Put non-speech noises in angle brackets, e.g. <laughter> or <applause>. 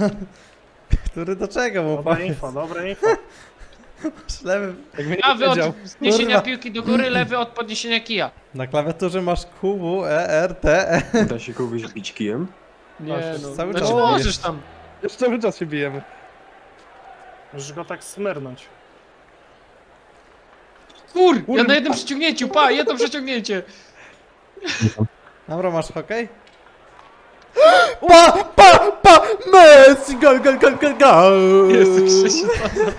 <laughs> Który do czego mu Dobra info, dobra info. <laughs> Lewy... Jakby nie Prawy od Kurwa. piłki do góry, lewy od podniesienia kija. Na klawiaturze masz Q, W, E, R, T, E. Da się kogoś bić kijem? Nie Masz, no, cały znaczy czas możesz bijesz. tam. Jeszcze cały czas się bijemy. Możesz go tak smyrnąć. Kur, ja Kurwa. na jednym przeciągnięciu, pa, jedno przeciągnięcie. Dobra, masz hokej? go, go, go, go, go!